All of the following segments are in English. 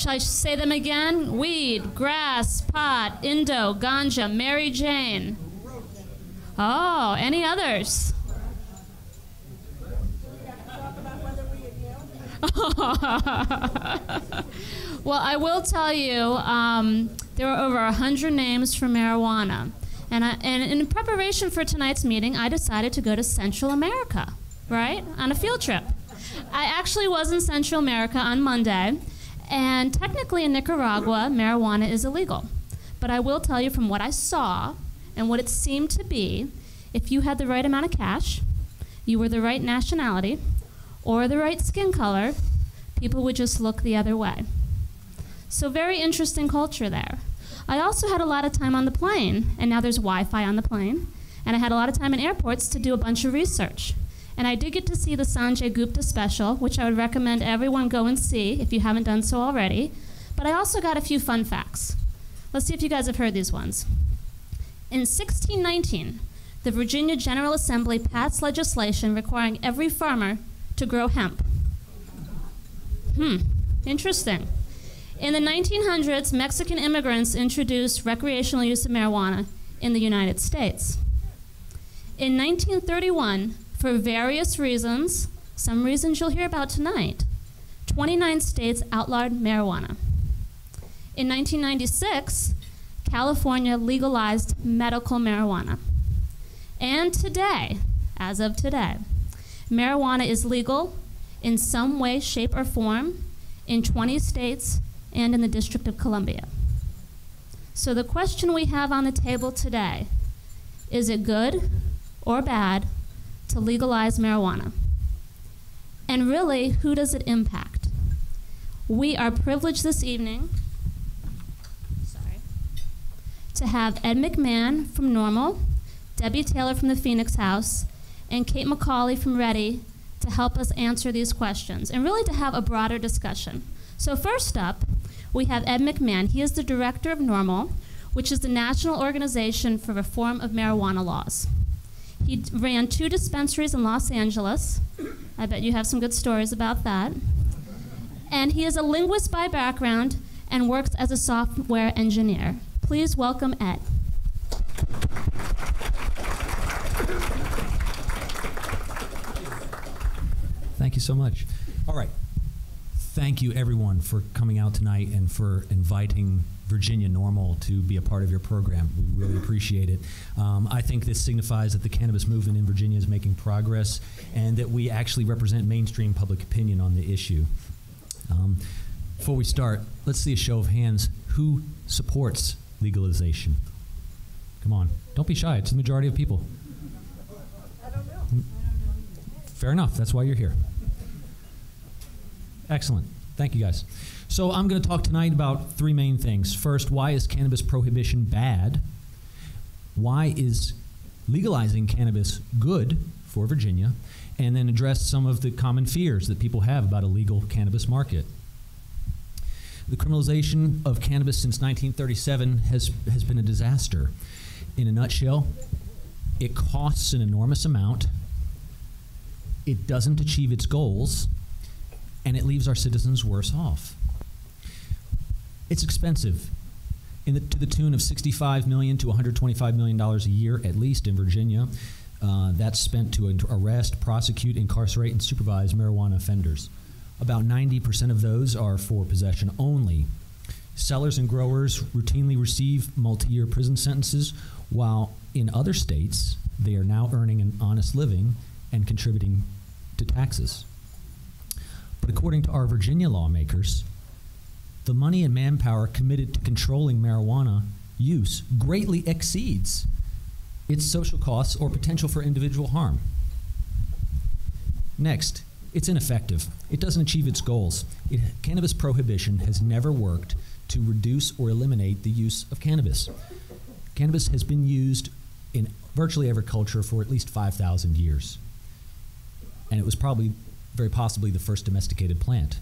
Shall I say them again? Weed, grass, pot, Indo, ganja, Mary Jane. Oh, any others? well, I will tell you, um, there were over 100 names for marijuana. And, I, and in preparation for tonight's meeting, I decided to go to Central America, right, on a field trip. I actually was in Central America on Monday, and technically in Nicaragua, marijuana is illegal. But I will tell you from what I saw and what it seemed to be, if you had the right amount of cash, you were the right nationality, or the right skin color, people would just look the other way. So, very interesting culture there. I also had a lot of time on the plane, and now there's Wi Fi on the plane, and I had a lot of time in airports to do a bunch of research. And I did get to see the Sanjay Gupta special, which I would recommend everyone go and see if you haven't done so already. But I also got a few fun facts. Let's see if you guys have heard these ones. In 1619, the Virginia General Assembly passed legislation requiring every farmer to grow hemp. Hmm, interesting. In the 1900s, Mexican immigrants introduced recreational use of marijuana in the United States. In 1931, for various reasons, some reasons you'll hear about tonight, 29 states outlawed marijuana. In 1996, California legalized medical marijuana. And today, as of today, marijuana is legal in some way, shape, or form in 20 states and in the District of Columbia. So the question we have on the table today is it good or bad to legalize marijuana? And really, who does it impact? We are privileged this evening sorry, to have Ed McCann from NORML, Debby Taylor from the Phoenix House, and Kate McCauley from READY to help us answer these questions and really to have a broader discussion. So, first up, we have Ed McCann. He is the director of NORML, which is the National Organization for Reform of Marijuana Laws. He ran two dispensaries in Los Angeles. I bet you have some good stories about that. And he is a linguist by background and works as a software engineer. Please welcome Ed. Thank you so much. All right. Thank you, everyone, for coming out tonight and for inviting Virginia NORML to be a part of your program. We really appreciate it. Um, I think this signifies that the cannabis movement in Virginia is making progress and that we actually represent mainstream public opinion on the issue. Um, before we start, let's see a show of hands. Who supports legalization? Come on, don't be shy. It's the majority of people. I don't know. Fair enough. That's why you're here. Excellent. Thank you, guys. So, I'm going to talk tonight about three main things. First, why is cannabis prohibition bad? Why is legalizing cannabis good for Virginia? And then address some of the common fears that people have about a legal cannabis market. The criminalization of cannabis since 1937 has, has been a disaster. In a nutshell, it costs an enormous amount, it doesn't achieve its goals, and it leaves our citizens worse off. It's expensive, in the, to the tune of 65 million to 125 million dollars a year, at least in Virginia. Uh, that's spent to arrest, prosecute, incarcerate, and supervise marijuana offenders. About 90% of those are for possession only. Sellers and growers routinely receive multi year prison sentences, while in other states, they are now earning an honest living and contributing to taxes. But according to our Virginia lawmakers, the money and manpower committed to controlling marijuana use greatly exceeds its social costs or potential for individual harm. Next, it's ineffective. It doesn't achieve its goals. It, cannabis prohibition has never worked to reduce or eliminate the use of cannabis. Cannabis has been used in virtually every culture for at least 5,000 years. And it was probably, very possibly, the first domesticated plant.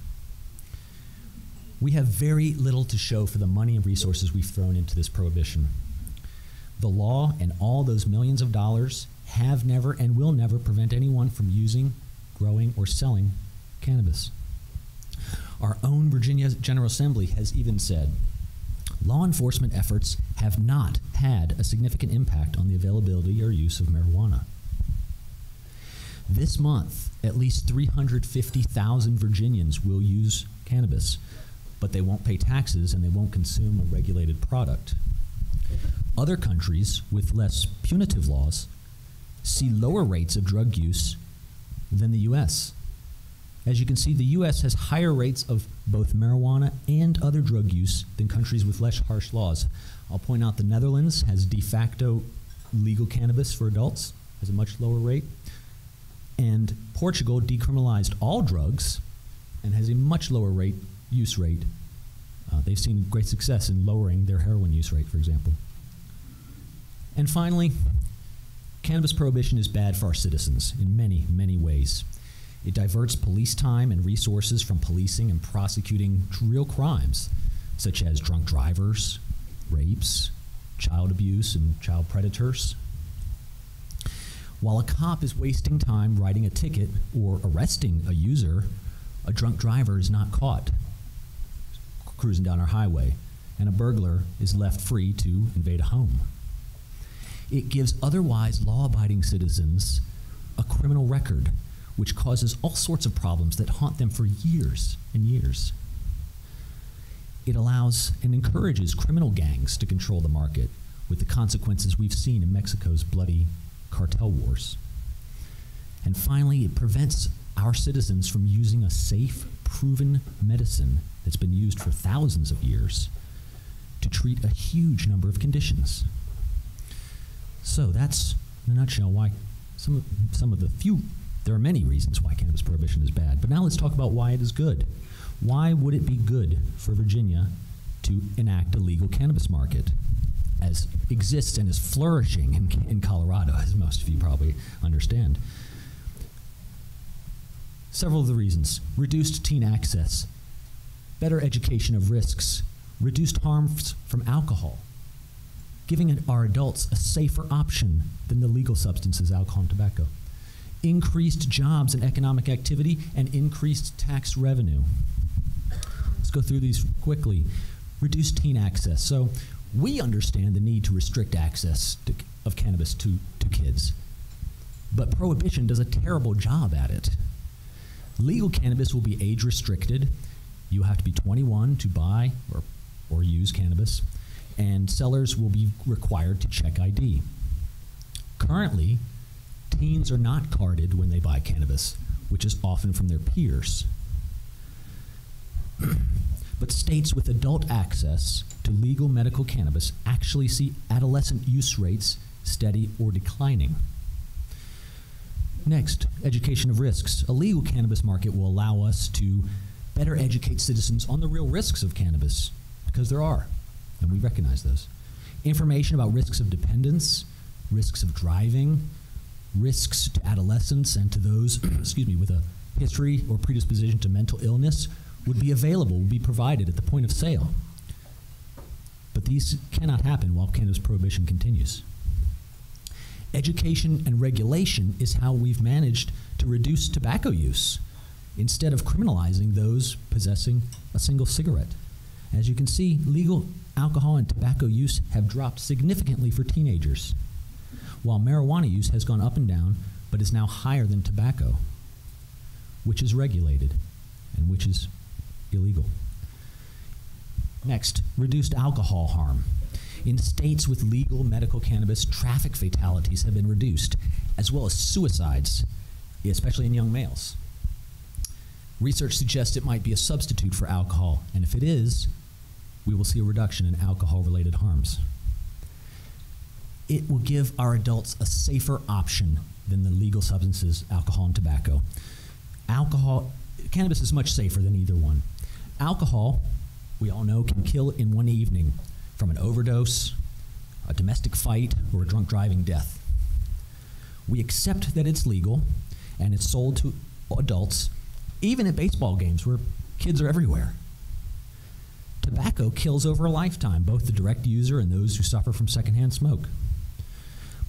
We have very little to show for the money and resources we've thrown into this prohibition. The law and all those millions of dollars have never and will never prevent anyone from using, growing, or selling cannabis. Our own Virginia General Assembly has even said law enforcement efforts have not had a significant impact on the availability or use of marijuana. This month, at least 350,000 Virginians will use cannabis, but they won't pay taxes and they won't consume a regulated product. Other countries with less punitive laws see lower rates of drug use than the U.S. As you can see, the U.S. has higher rates of both marijuana and other drug use than countries with less harsh laws. I'll point out the Netherlands has de facto legal cannabis for adults, has a much lower rate. And Portugal decriminalized all drugs and has a much lower rate use rate. Uh, they've seen great success in lowering their heroin use rate, for example. And finally, cannabis prohibition is bad for our citizens in many, many ways. It diverts police time and resources from policing and prosecuting real crimes, such as drunk drivers, rapes, child abuse, and child predators. While a cop is wasting time writing a ticket or arresting a user, a drunk driver is not caught cruising down our highway, and a burglar is left free to invade a home. It gives otherwise law abiding citizens a criminal record, which causes all sorts of problems that haunt them for years and years. It allows and encourages criminal gangs to control the market, with the consequences we've seen in Mexico's bloody cartel wars. And finally, it prevents our citizens from using a safe, proven medicine that's been used for thousands of years to treat a huge number of conditions. So that's, in a nutshell, why some of, some of the few, there are many reasons why cannabis prohibition is bad. But now let's talk about why it is good. Why would it be good for Virginia to enact a legal cannabis market? as exists and is flourishing in, in Colorado, as most of you probably understand. Several of the reasons reduced teen access, better education of risks, reduced harms from alcohol, giving our adults a safer option than the legal substances, alcohol and tobacco, increased jobs and economic activity, and increased tax revenue. Let's go through these quickly. Reduced teen access. So, we understand the need to restrict access to, of cannabis to, to kids, but prohibition does a terrible job at it. Legal cannabis will be age restricted. You have to be 21 to buy or, or use cannabis, and sellers will be required to check ID. Currently, teens are not carded when they buy cannabis, which is often from their peers. but states with adult access to legal medical cannabis actually see adolescent use rates steady or declining. Next, education of risks. A legal cannabis market will allow us to better educate citizens on the real risks of cannabis, because there are, and we recognize those. Information about risks of dependence, risks of driving, risks to adolescents and to those, excuse me, with a history or predisposition to mental illness would be available, would be provided at the point of sale. But these cannot happen while cannabis prohibition continues. Education and regulation is how we've managed to reduce tobacco use instead of criminalizing those possessing a single cigarette. As you can see, legal alcohol and tobacco use have dropped significantly for teenagers, while marijuana use has gone up and down but is now higher than tobacco, which is regulated and which is illegal. Next, reduced alcohol harm. In states with legal medical cannabis, traffic fatalities have been reduced, as well as suicides, especially in young males. Research suggests it might be a substitute for alcohol, and if it is, we will see a reduction in alcohol related harms. It will give our adults a safer option than the legal substances, alcohol and tobacco. Alcohol, cannabis is much safer than either one. Alcohol, we all know, can kill in one evening from an overdose, a domestic fight, or a drunk driving death. We accept that it's legal and it's sold to adults, even at baseball games where kids are everywhere. Tobacco kills over a lifetime, both the direct user and those who suffer from secondhand smoke.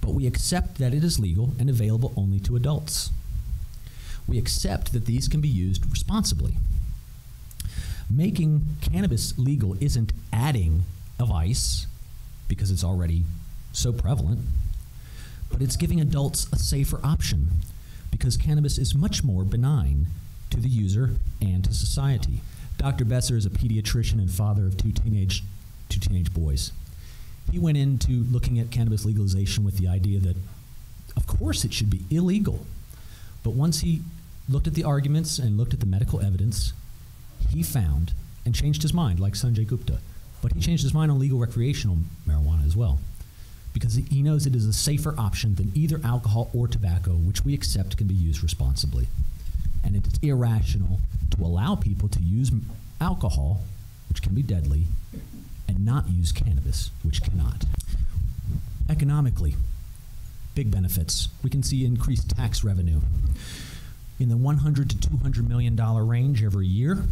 But we accept that it is legal and available only to adults. We accept that these can be used responsibly. Making cannabis legal isn't adding a vice because it's already so prevalent, but it's giving adults a safer option because cannabis is much more benign to the user and to society. Dr. Besser is a pediatrician and father of two teenage, two teenage boys. He went into looking at cannabis legalization with the idea that, of course, it should be illegal. But once he looked at the arguments and looked at the medical evidence, he found and changed his mind, like Sanjay Gupta. But he changed his mind on legal recreational marijuana as well, because he knows it is a safer option than either alcohol or tobacco, which we accept can be used responsibly. And it's irrational to allow people to use alcohol, which can be deadly, and not use cannabis, which cannot. Economically, big benefits. We can see increased tax revenue in the 100 to 200 million dollar range every year.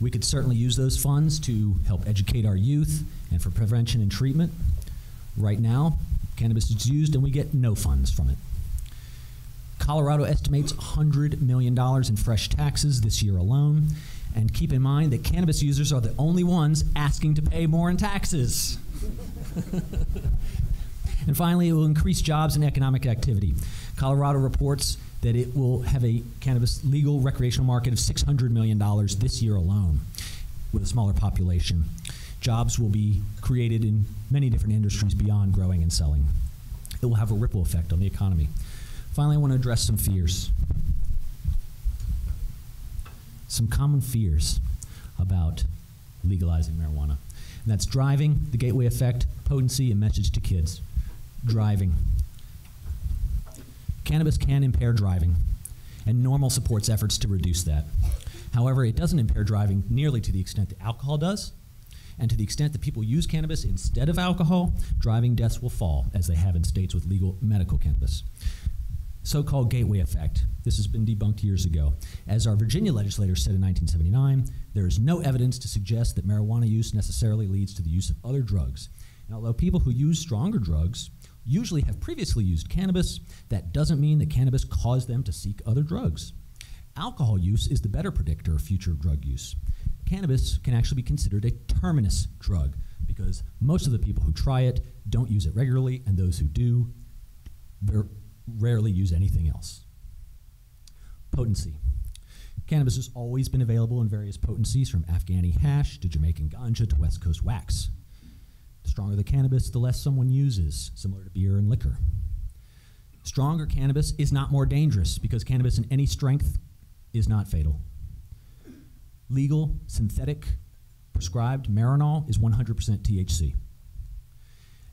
We could certainly use those funds to help educate our youth and for prevention and treatment. Right now, cannabis is used and we get no funds from it. Colorado estimates $100 million in fresh taxes this year alone. And keep in mind that cannabis users are the only ones asking to pay more in taxes. and finally, it will increase jobs and economic activity. Colorado reports that it will have a cannabis legal recreational market of $600 million this year alone with a smaller population. Jobs will be created in many different industries beyond growing and selling. It will have a ripple effect on the economy. Finally, I want to address some fears. Some common fears about legalizing marijuana. And that's driving, the gateway effect, potency, and message to kids. Driving. Cannabis can impair driving, and NORML supports efforts to reduce that. However, it doesn't impair driving nearly to the extent that alcohol does, and to the extent that people use cannabis instead of alcohol, driving deaths will fall, as they have in states with legal medical cannabis. So called gateway effect. This has been debunked years ago. As our Virginia legislator said in 1979, there is no evidence to suggest that marijuana use necessarily leads to the use of other drugs. And although people who use stronger drugs usually have previously used cannabis, that doesn't mean that cannabis caused them to seek other drugs. Alcohol use is the better predictor of future drug use. Cannabis can actually be considered a terminus drug because most of the people who try it don't use it regularly, and those who do rarely use anything else. Potency. Cannabis has always been available in various potencies from Afghani hash to Jamaican ganja to West Coast wax. The stronger the cannabis, the less someone uses, similar to beer and liquor. Stronger cannabis is not more dangerous because cannabis in any strength is not fatal. Legal, synthetic, prescribed Marinol is 100% THC.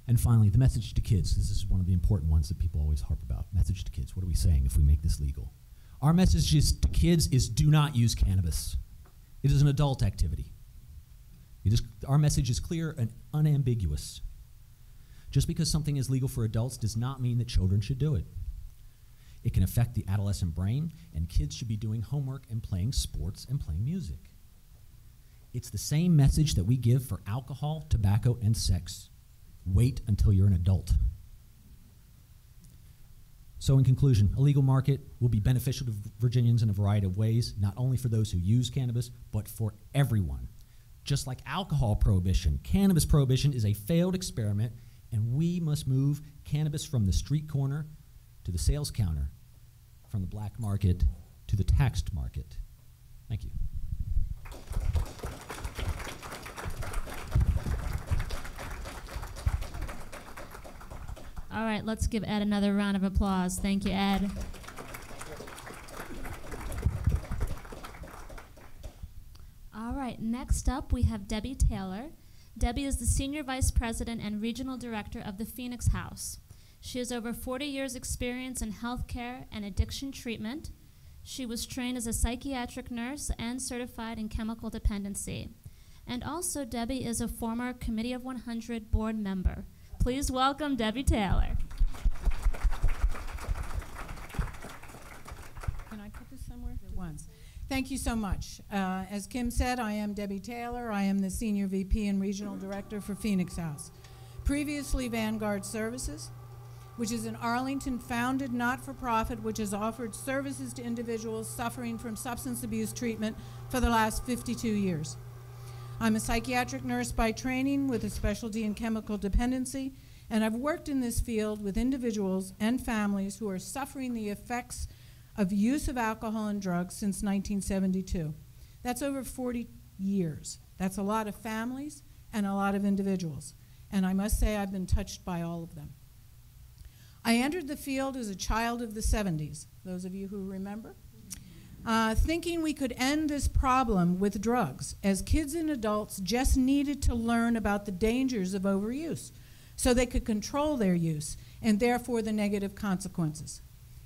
And finally, the message to kids. This is one of the important ones that people always harp about. Message to kids. What are we saying if we make this legal? Our message to kids is do not use cannabis. It is an adult activity. Our message is clear and unambiguous. Just because something is legal for adults does not mean that children should do it. It can affect the adolescent brain, and kids should be doing homework and playing sports and playing music. It's the same message that we give for alcohol, tobacco, and sex. Wait until you're an adult. So, in conclusion, a legal market will be beneficial to Virginians in a variety of ways, not only for those who use cannabis, but for everyone. Just like alcohol prohibition, cannabis prohibition is a failed experiment, and we must move cannabis from the street corner to the sales counter, from the black market to the taxed market. Thank you. All right, let's give Ed another round of applause. Thank you, Ed. All right, next up we have Debby Taylor. Debby is the Senior Vice President and Regional Director of the Phoenix House. She has over 40 years' experience in healthcare and addiction treatment. She was trained as a psychiatric nurse and certified in chemical dependency. And also, Debby is a former Committee of 100 board member. Please welcome Debby Taylor. Can I put this somewhere? Once. Thank you so much. Uh, as Kim said, I am Debby Taylor. I am the Senior VP and Regional Director for Phoenix House. Previously, Vanguard Services. which is an Arlington founded not for profit which has offered services to individuals suffering from substance abuse treatment for the last 52 years. I'm a psychiatric nurse by training with a specialty in chemical dependency, and I've worked in this field with individuals and families who are suffering the effects of use of alcohol and drugs since 1972. That's over 40 years. That's a lot of families and a lot of individuals. And I must say, I've been touched by all of them. I entered the field as a child of the 70s, those of you who remember, uh, thinking we could end this problem with drugs, as kids and adults just needed to learn about the dangers of overuse so they could control their use and therefore the negative consequences.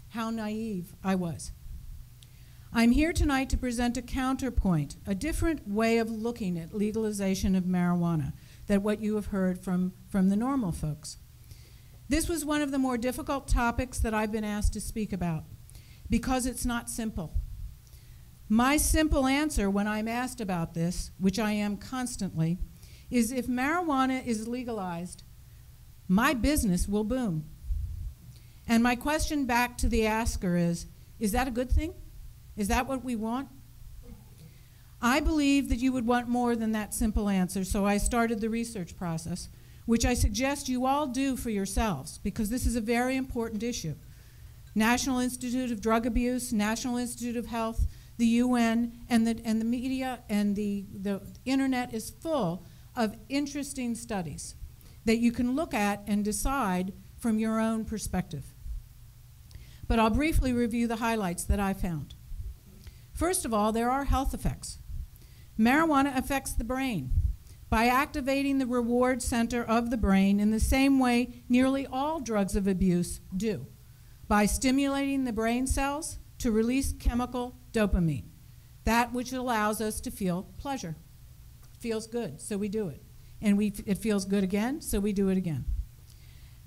How naive I was. I'm here tonight to present a counterpoint, a different way of looking at legalization of marijuana than what you have heard from, from the NORML folks. This was one of the more difficult topics that I've been asked to speak about because it's not simple. My simple answer when I'm asked about this, which I am constantly, is if marijuana is legalized, my business will boom. And my question back to the asker is is that a good thing? Is that what we want? I believe that you would want more than that simple answer, so I started the research process, which I suggest you all do for yourselves because this is a very important issue. National Institute of Drug Abuse, National Institute of Health, the UN, and the, and the media and the, the internet is full of interesting studies that you can look at and decide from your own perspective. But I'll briefly review the highlights that I found. First of all, there are health effects. Marijuana affects the brain by activating the reward center of the brain in the same way nearly all drugs of abuse do, by stimulating the brain cells to release chemical dopamine, that which allows us to feel pleasure. Feels good, so we do it. And we, it feels good again, so we do it again.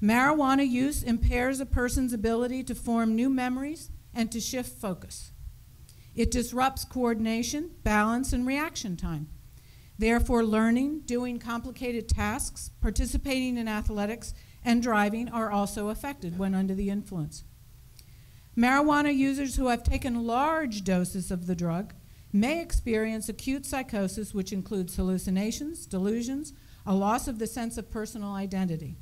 Marijuana use impairs a person's ability to form new memories and to shift focus. It disrupts coordination, balance, and reaction time. Therefore, learning, doing complicated tasks, participating in athletics, and driving are also affected when under the influence. Marijuana users who have taken large doses of the drug may experience acute psychosis, which includes hallucinations, delusions, a loss of the sense of personal identity.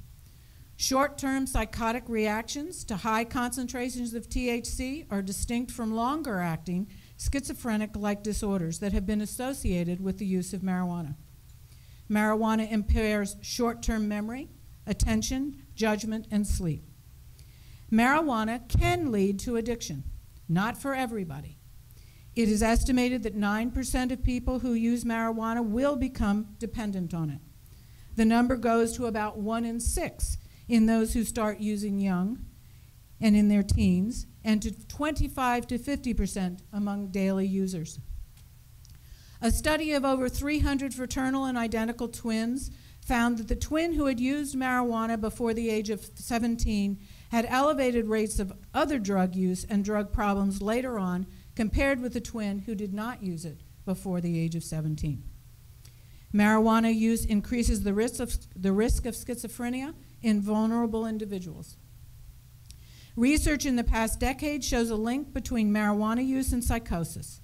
Short term psychotic reactions to high concentrations of THC are distinct from longer acting schizophrenic like disorders that have been associated with the use of marijuana. Marijuana impairs short term memory, attention, judgment, and sleep. Marijuana can lead to addiction, not for everybody. It is estimated that 9% of people who use marijuana will become dependent on it. The number goes to about 1 in 6 in those who start using young and in their teens, and to 25 to 50 percent among daily users. A study of over 300 fraternal and identical twins found that the twin who had used marijuana before the age of 17 had elevated rates of other drug use and drug problems later on compared with the twin who did not use it before the age of 17. Marijuana use increases the risk of, the risk of schizophrenia in vulnerable individuals. Research in the past decade shows a link between marijuana use and psychosis.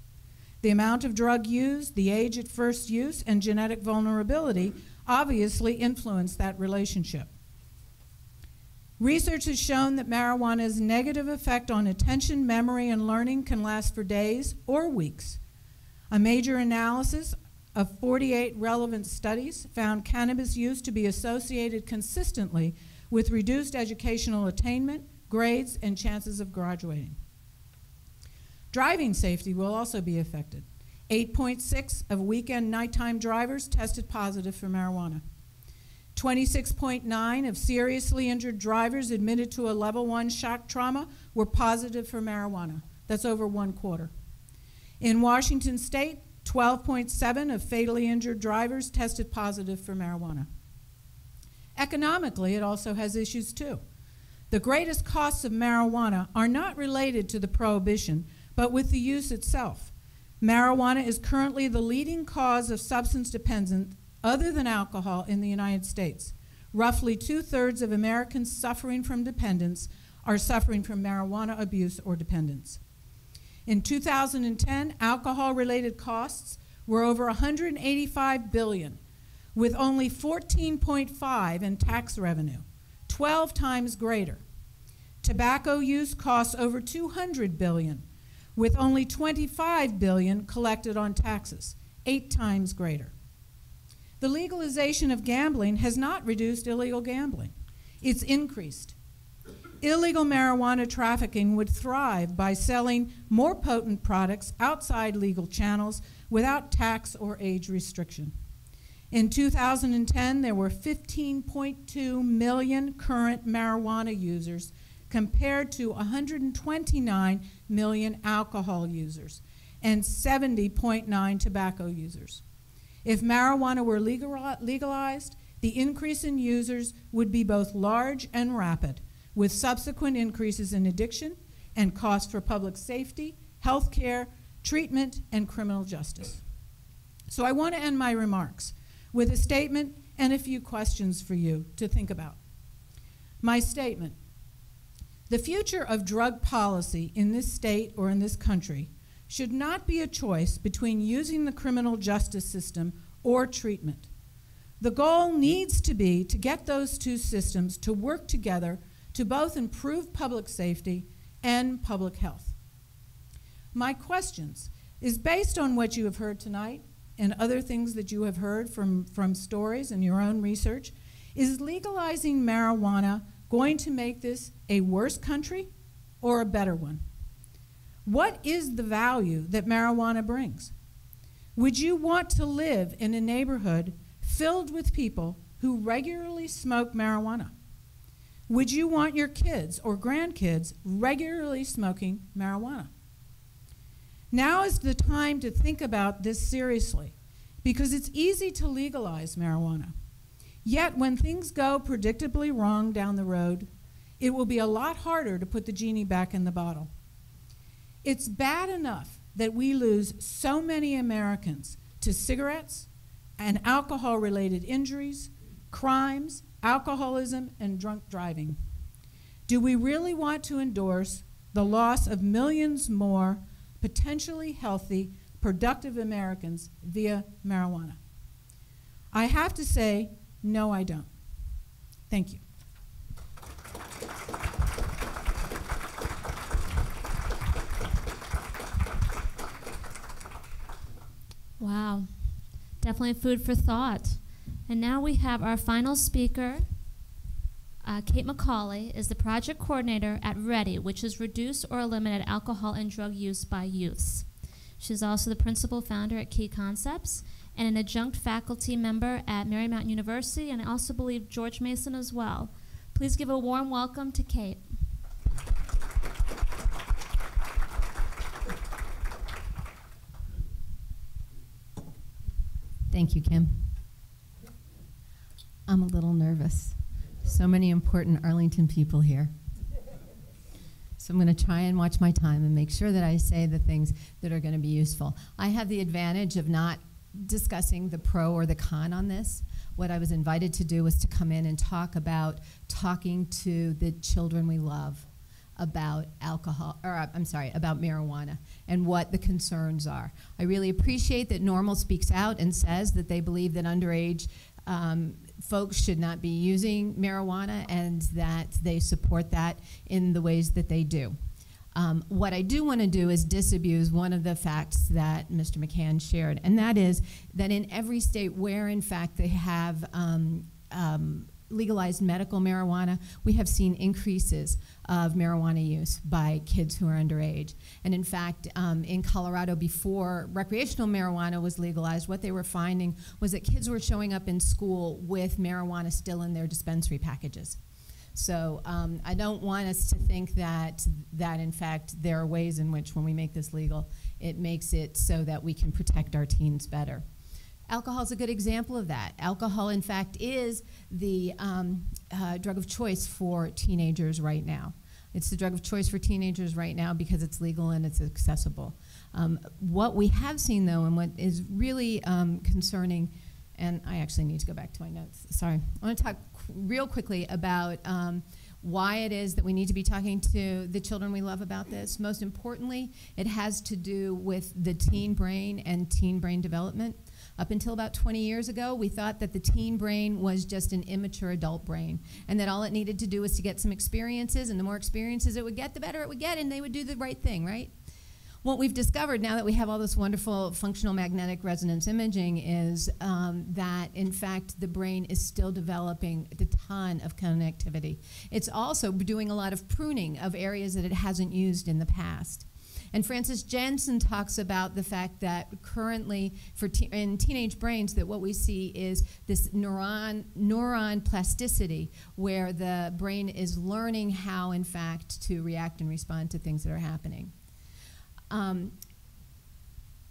The amount of drug used, the age at first use, and genetic vulnerability obviously influence that relationship. Research has shown that marijuana's negative effect on attention, memory, and learning can last for days or weeks. A major analysis of 48 relevant studies found cannabis use to be associated consistently with reduced educational attainment, grades, and chances of graduating. Driving safety will also be affected. 8.6 of weekend nighttime drivers tested positive for marijuana. 26.9 of seriously injured drivers admitted to a level 1 shock trauma were positive for marijuana. That's over one quarter. In Washington state, 12.7 of fatally injured drivers tested positive for marijuana. Economically, it also has issues too. The greatest costs of marijuana are not related to the prohibition, but with the use itself. Marijuana is currently the leading cause of substance dependence other than alcohol in the United States. roughly two thirds of Americans suffering from dependence are suffering from marijuana abuse or dependence. In 2010, alcohol related costs were over 185 billion, with only 14.5 in tax revenue, 12 times greater. Tobacco use costs over 200 billion, with only 25 billion collected on taxes, 8 times greater. The legalization of gambling has not reduced illegal gambling. It's increased. Illegal marijuana trafficking would thrive by selling more potent products outside legal channels without tax or age restriction. In 2010, there were 15.2 million current marijuana users compared to 129 million alcohol users and 70.9 tobacco users. If marijuana were legalized, the increase in users would be both large and rapid, with subsequent increases in addiction and costs for public safety, health care, treatment, and criminal justice. So I want to end my remarks with a statement and a few questions for you to think about. My statement The future of drug policy in this state or in this country should not be a choice between using the criminal justice system or treatment. The goal needs to be to get those two systems to work together to both improve public safety and public health. My questions is based on what you have heard tonight and other things that you have heard from, from stories and your own research. Is legalizing marijuana going to make this a worse country or a better one? What is the value that marijuana brings? Would you want to live in a neighborhood filled with people who regularly smoke marijuana? Would you want your kids or grandkids regularly smoking marijuana? Now is the time to think about this seriously because it's easy to legalize marijuana. Yet, when things go predictably wrong down the road, it will be a lot harder to put the genie back in the bottle. It's bad enough that we lose so many Americans to cigarettes and alcohol related injuries, crimes, alcoholism, and drunk driving. Do we really want to endorse the loss of millions more potentially healthy, productive Americans via marijuana? I have to say, no, I don't. Thank you. Wow. Definitely food for thought. And now we have our final speaker. Uh, Kate McCauley is the project coordinator at READY, which is Reduce or Eliminate Alcohol and Drug Use by Youths. She's also the principal founder at Key Concepts and an adjunct faculty member at Marymount University, and I also believe George Mason as well. Please give a warm welcome to Kate. Thank you, Kim. I'm a little nervous. So many important Arlington people here. So I'm going to try and watch my time and make sure that I say the things that are going to be useful. I have the advantage of not discussing the pro or the con on this. What I was invited to do was to come in and talk about talking to the children we love about alcohol, or uh, I'm sorry, about marijuana and what the concerns are. I really appreciate that NORML speaks out and says that they believe that underage um, folks should not be using marijuana and that they support that in the ways that they do. Um, what I do want to do is disabuse one of the facts that Mr. McCann shared, and that is that in every state where, in fact, they have um, um, legalized medical marijuana, we have seen increases of marijuana use by kids who are underage. And in fact, um, in Colorado, before recreational marijuana was legalized, what they were finding was that kids were showing up in school with marijuana still in their dispensary packages. So um, I don't want us to think that that in fact there are ways in which when we make this legal, it makes it so that we can protect our teens better. Alcohol is a good example of that. Alcohol, in fact, is the um, uh, drug of choice for teenagers right now. It's the drug of choice for teenagers right now because it's legal and it's accessible. Um, what we have seen, though, and what is really um, concerning And I actually need to go back to my notes. Sorry. I want to talk qu- real quickly about um, why it is that we need to be talking to the children we love about this. Most importantly, it has to do with the teen brain and teen brain development. Up until about 20 years ago, we thought that the teen brain was just an immature adult brain, and that all it needed to do was to get some experiences, and the more experiences it would get, the better it would get, and they would do the right thing, right? What we've discovered now that we have all this wonderful functional magnetic resonance imaging is um, that, in fact, the brain is still developing a ton of connectivity. It's also doing a lot of pruning of areas that it hasn't used in the past. And Frances Jensen talks about the fact that currently, for te- in teenage brains, that what we see is this neuron neuron plasticity, where the brain is learning how, in fact, to react and respond to things that are happening. Um,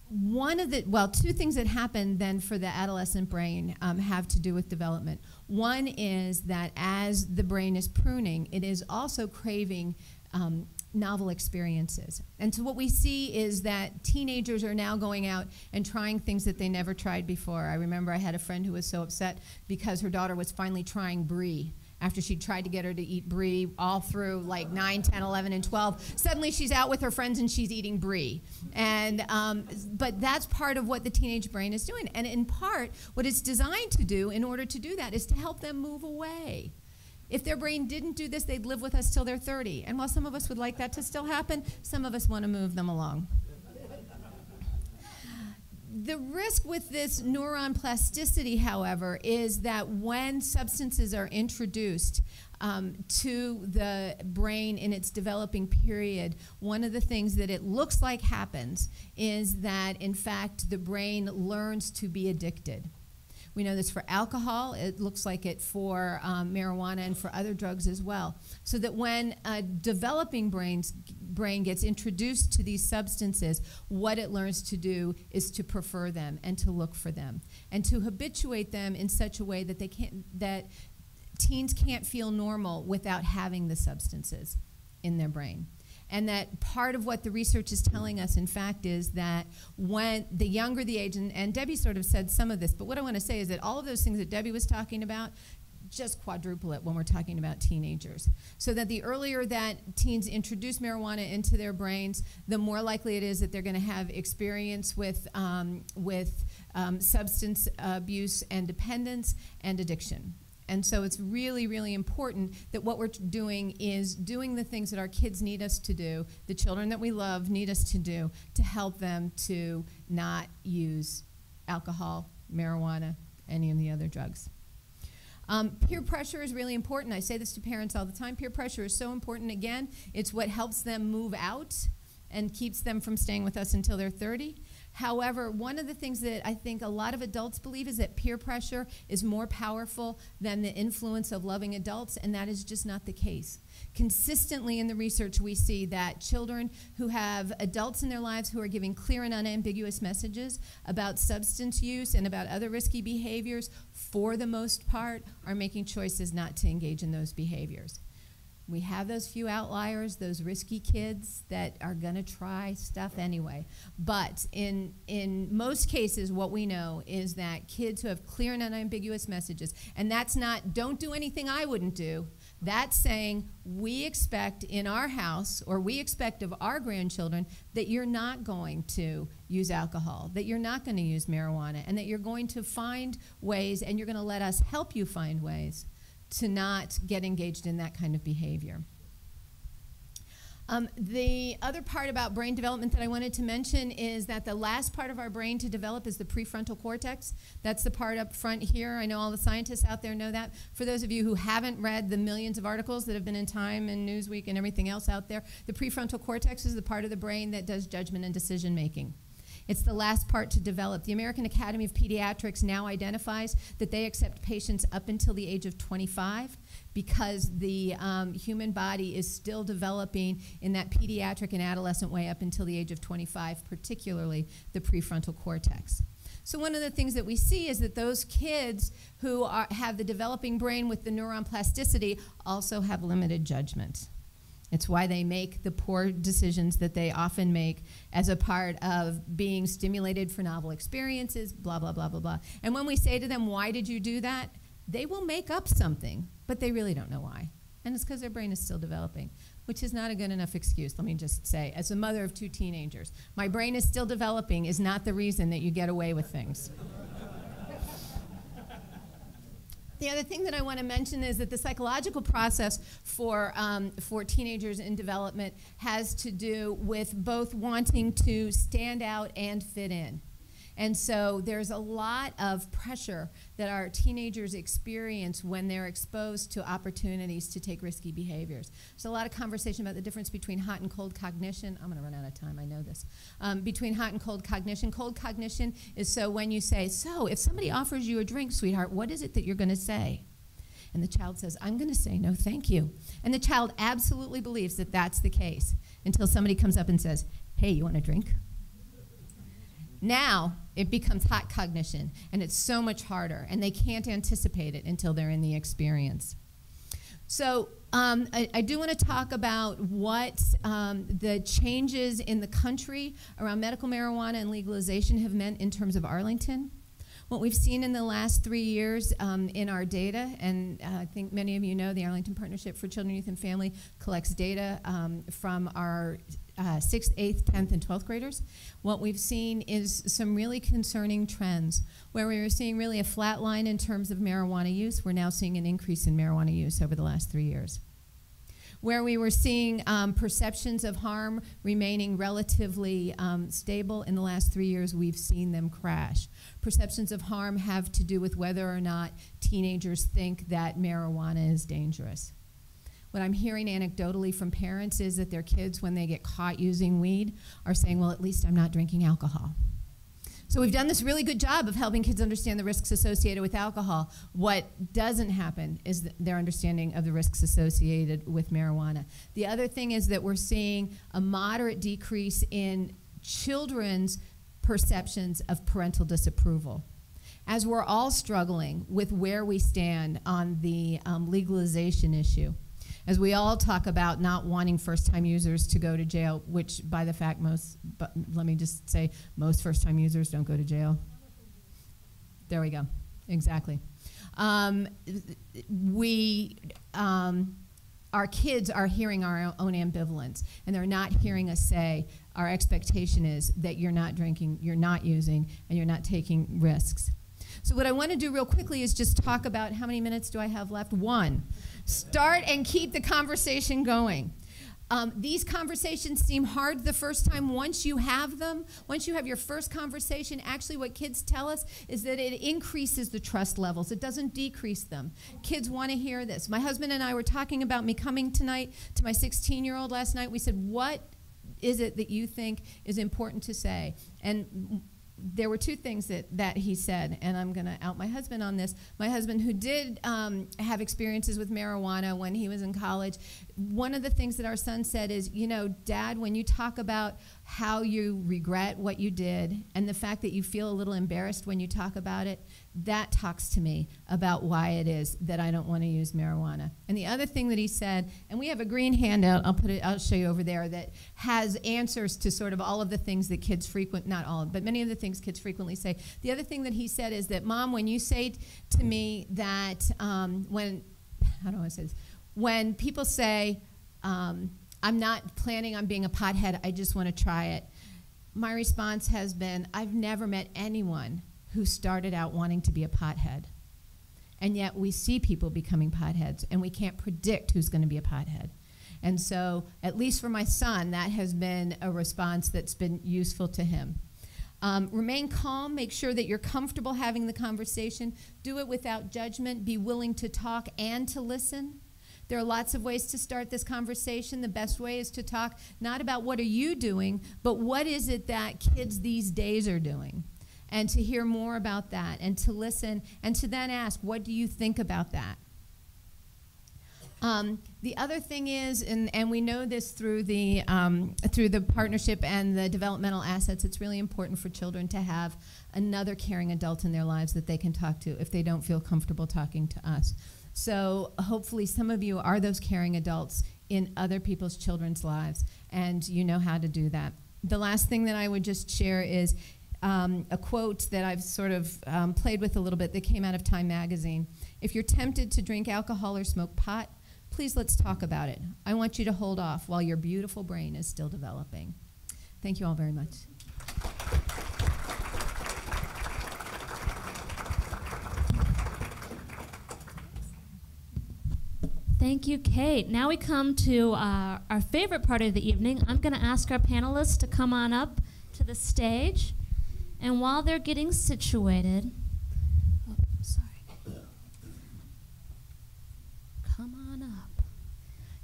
one of the well two things that happen then for the adolescent brain um, have to do with development one is that as the brain is pruning it is also craving um, novel experiences. And so what we see is that teenagers are now going out and trying things that they never tried before. I remember i had a friend who was so upset because her daughter was finally trying brie. After she tried to get her to eat brie all through like 9 10 11 and 12 suddenly she's out with her friends and she's eating brie. And um, but that's part of what the teenage brain is doing. And in part what it's designed to do in order to do that is to help them move away if their brain didn't do this they'd live with us till they're 30 and while some of us would like that to still happen some of us want to move them along the risk with this neuron plasticity, however, is that when substances are introduced um, to the brain in its developing period, one of the things that it looks like happens is that, in fact, the brain learns to be addicted. We know this for alcohol. It looks like it for um, marijuana and for other drugs as well. So that when a developing brains, brain gets introduced to these substances, what it learns to do is to prefer them and to look for them and to habituate them in such a way that they can't that teens can't feel normal without having the substances in their brain. And that part of what the research is telling us, in fact, is that when the younger the age, and, and Debby sort of said some of this, but what I want to say is that all of those things that Debby was talking about, just quadruple it when we're talking about teenagers. So that the earlier that teens introduce marijuana into their brains, the more likely it is that they're going to have experience with, um, with um, substance abuse and dependence and addiction. And so it's really, really important that what we're doing is doing the things that our kids need us to do, the children that we love need us to do, to help them to not use alcohol, marijuana, any of the other drugs. Um, peer pressure is really important. I say this to parents all the time. Peer pressure is so important. Again, it's what helps them move out and keeps them from staying with us until they're 30. However, one of the things that I think a lot of adults believe is that peer pressure is more powerful than the influence of loving adults, and that is just not the case. Consistently in the research, we see that children who have adults in their lives who are giving clear and unambiguous messages about substance use and about other risky behaviors, for the most part, are making choices not to engage in those behaviors. We have those few outliers, those risky kids that are going to try stuff anyway. But in, in most cases, what we know is that kids who have clear and unambiguous messages, and that's not, don't do anything I wouldn't do. That's saying, we expect in our house, or we expect of our grandchildren, that you're not going to use alcohol, that you're not going to use marijuana, and that you're going to find ways, and you're going to let us help you find ways to not get engaged in that kind of behavior. Um, the other part about brain development that I wanted to mention is that the last part of our brain to develop is the prefrontal cortex. That's the part up front here. I know all the scientists out there know that. For those of you who haven't read the millions of articles that have been in Time and Newsweek and everything else out there, the prefrontal cortex is the part of the brain that does judgment and decision making. It's the last part to develop. The American Academy of Pediatrics now identifies that they accept patients up until the age of 25 because the um, human body is still developing in that pediatric and adolescent way up until the age of 25, particularly the prefrontal cortex. So one of the things that we see is that those kids who are, have the developing brain with the neuron plasticity also have limited judgment. It's why they make the poor decisions that they often make as a part of being stimulated for novel experiences, blah, blah, blah, blah, blah. And when we say to them, Why did you do that? they will make up something, but they really don't know why. And it's because their brain is still developing, which is not a good enough excuse, let me just say. As a mother of two teenagers, my brain is still developing is not the reason that you get away with things. The other thing that I want to mention is that the psychological process for, um, for teenagers in development has to do with both wanting to stand out and fit in. And so there's a lot of pressure that our teenagers experience when they're exposed to opportunities to take risky behaviors. So a lot of conversation about the difference between hot and cold cognition. I'm going to run out of time, I know this. Um, between hot and cold cognition. Cold cognition is so when you say, So if somebody offers you a drink, sweetheart, what is it that you're going to say? And the child says, I'm going to say no, thank you. And the child absolutely believes that that's the case until somebody comes up and says, Hey, you want a drink? Now it becomes hot cognition, and it's so much harder, and they can't anticipate it until they're in the experience. So um, I, I, do want to talk about what um, the changes in the country around medical marijuana and legalization have meant in terms of Arlington. What we've seen in the last three years um, in our data, and uh, I think many of you know the Arlington Partnership for Children, Youth, and Family collects data um, from our uh, sixth, eighth, 10th, and 12th graders, what we've seen is some really concerning trends. Where we were seeing really a flat line in terms of marijuana use, we're now seeing an increase in marijuana use over the last three years. Where we were seeing um, perceptions of harm remaining relatively um, stable in the last three years, we've seen them crash. Perceptions of harm have to do with whether or not teenagers think that marijuana is dangerous. What I'm hearing anecdotally from parents is that their kids, when they get caught using weed, are saying, well, at least I'm not drinking alcohol. So we've done this really good job of helping kids understand the risks associated with alcohol. What doesn't happen is their understanding of the risks associated with marijuana. The other thing is that we're seeing a moderate decrease in children's perceptions of parental disapproval. As we're all struggling with where we stand on the um, legalization issue, as we all talk about not wanting first time users to go to jail, which by the fact most, but let me just say, most first time users don't go to jail. There we go. Exactly. Um, we, um, our kids are hearing our own ambivalence, and they're not hearing us say, our expectation is that you're not drinking, you're not using, and you're not taking risks. So, what I want to do real quickly is just talk about how many minutes do I have left? One. Start and keep the conversation going. Um, these conversations seem hard the first time. Once you have them, once you have your first conversation, actually, what kids tell us is that it increases the trust levels. It doesn't decrease them. Kids want to hear this. My husband and I were talking about me coming tonight to my 16 year old last night. We said, What is it that you think is important to say? And there were two things that, that he said, and I'm going to out my husband on this. My husband, who did um, have experiences with marijuana when he was in college, one of the things that our son said is, you know, Dad, when you talk about how you regret what you did and the fact that you feel a little embarrassed when you talk about it, that talks to me about why it is that I don't want to use marijuana. And the other thing that he said, and we have a green handout, I'll put it, I'll show you over there, that has answers to sort of all of the things that kids frequent, not all, but many of the things kids frequently say. The other thing that he said is that, Mom, when you say to me that um, when, how do I say this? When people say, um, I'm not planning on being a pothead, I just want to try it. My response has been I've never met anyone who started out wanting to be a pothead. And yet we see people becoming potheads, and we can't predict who's going to be a pothead. And so, at least for my son, that has been a response that's been useful to him. Um, remain calm, make sure that you're comfortable having the conversation. Do it without judgment, be willing to talk and to listen. There are lots of ways to start this conversation. The best way is to talk not about what are you doing, but what is it that kids these days are doing. And to hear more about that and to listen and to then ask, what do you think about that? Um, the other thing is, and, and we know this through the, um, through the partnership and the developmental assets, it's really important for children to have another caring adult in their lives that they can talk to if they don't feel comfortable talking to us. So hopefully some of you are those caring adults in other people's children's lives, and you know how to do that. The last thing that I would just share is um, a quote that I've sort of um, played with a little bit that came out of Time magazine. If you're tempted to drink alcohol or smoke pot, please let's talk about it. I want you to hold off while your beautiful brain is still developing. Thank you all very much. Thank you, Kate. Now we come to uh, our favorite part of the evening. I'm going to ask our panelists to come on up to the stage. And while they're getting situated, sorry. Come on up.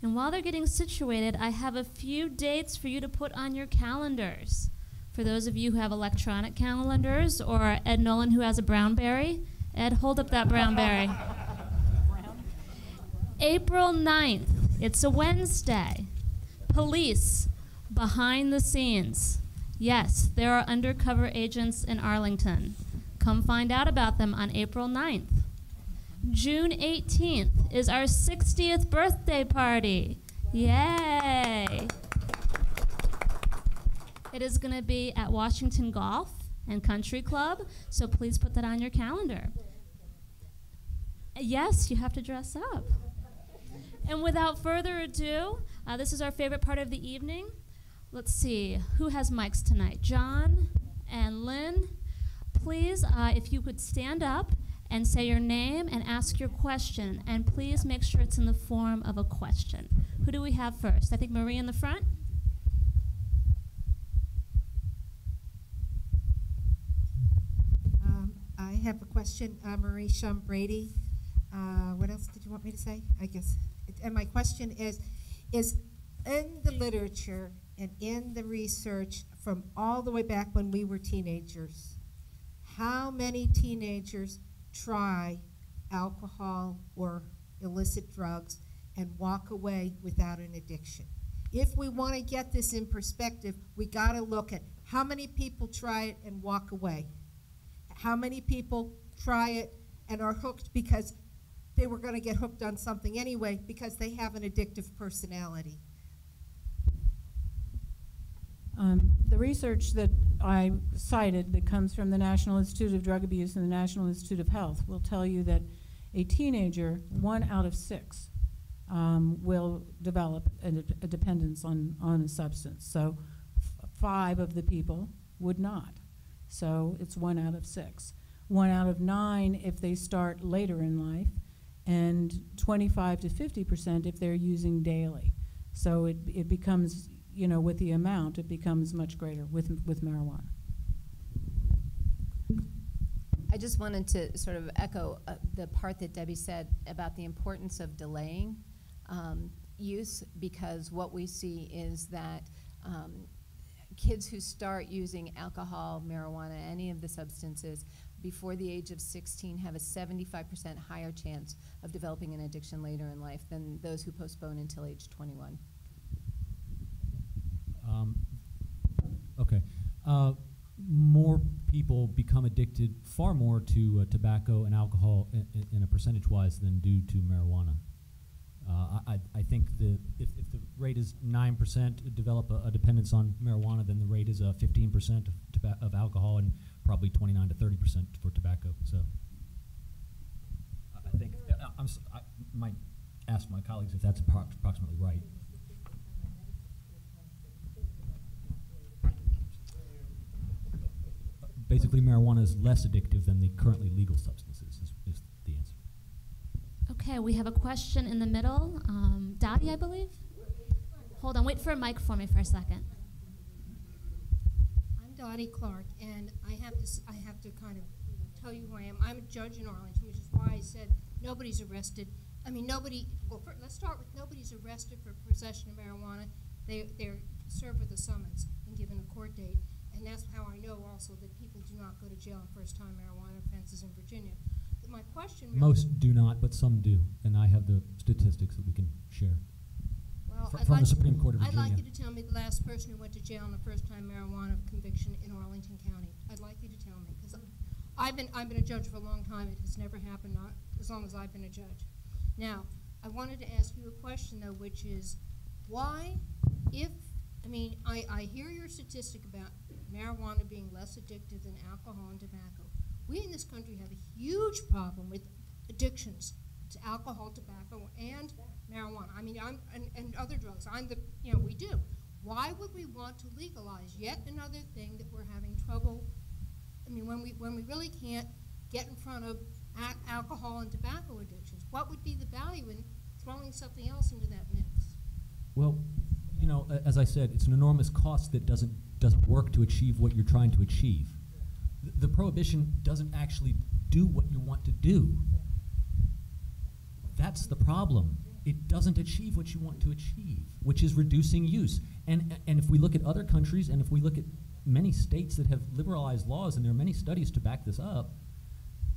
And while they're getting situated, I have a few dates for you to put on your calendars. For those of you who have electronic calendars, or Ed Nolan who has a Brownberry, Ed, hold up that Brownberry. April 9th, it's a Wednesday. Police, behind the scenes. Yes, there are undercover agents in Arlington. Come find out about them on April 9th. June 18th is our 60th birthday party. Yay! It is going to be at Washington Golf and Country Club, so please put that on your calendar. Yes, you have to dress up. And without further ado, uh, this is our favorite part of the evening. Let's see, who has mics tonight? John and Lynn. Please, uh, if you could stand up and say your name and ask your question. And please make sure it's in the form of a question. Who do we have first? I think Marie in the front. Um, I have a question, uh, Marie Shum Brady. Uh, what else did you want me to say? I guess. And my question is, is in the literature and in the research from all the way back when we were teenagers, how many teenagers try alcohol or illicit drugs and walk away without an addiction? If we want to get this in perspective, we got to look at how many people try it and walk away. How many people try it and are hooked because they were going to get hooked on something anyway because they have an addictive personality. Um, the research that I cited that comes from the National Institute of Drug Abuse and the National Institute of Health will tell you that a teenager, one out of six, um, will develop a, a, dependence on, on a substance. So five of the people would not. So it's one out of six. One out of nine if they start later in life, and 25 to 50 percent if they're using daily. So it, it becomes, you know, with the amount, it becomes much greater with, with marijuana. I just wanted to sort of echo uh, the part that Debby said about the importance of delaying um, use because what we see is that um, kids who start using alcohol, marijuana, any of the substances before the age of 16 have a 75% higher chance of developing an addiction later in life than those who postpone until age 21. Um, okay. Uh, more people become addicted far more to uh, tobacco and alcohol in, in a percentage wise than do to marijuana. Uh, I, I think the if, if the rate is 9% develop a, a, dependence on marijuana, then the rate is uh, 15% of, of alcohol and probably 29 to 30 percent for tobacco. So I think uh, I'm, I might ask my colleagues if that's approximately right. Basically, marijuana is less addictive than the currently legal substances, is, is the answer. Okay, we have a question in the middle. Um, Dottie, I believe? Hold on, wait for a mic for me for a second. I'm Dottie Clark, and I have to I have to kind of tell you who I am. I'm a judge in Arlington, which is why I said nobody's arrested. I mean, nobody. Well, for, let's start with nobody's arrested for possession of marijuana. They they're served with a summons and given a court date, and that's how I know also that people do not go to jail on first-time marijuana offenses in Virginia. But my question. Really Most do not, but some do, and I have the statistics that we can share. Well, from like the Supreme Court of Virginia. I'd like you to tell me the last person who went to jail on a first-time marijuana conviction in Arlington County. I'd like you to tell me because I've been I've been a judge for a long time. It has never happened, not as long as I've been a judge. Now, I wanted to ask you a question though, which is why, if, I mean, I, I hear your statistic about marijuana being less addictive than alcohol and tobacco. We in this country have a huge problem with addictions to alcohol, tobacco, and marijuana. I mean, I'm, and, and other drugs. I'm the, you know, we do. Why would we want to legalize yet another thing that we're having trouble? I mean, when we, when we really can't get in front of alcohol and tobacco addictions, what would be the value in throwing something else into that mix? Well, you know, as I said, it's an enormous cost that doesn't doesn't work to achieve what you're trying to achieve. Th- The prohibition doesn't actually do what you want to do. That's the problem. It doesn't achieve what you want to achieve, which is reducing use. And and if we look at other countries, and if we look at many states that have liberalized laws, and there are many studies to back this up,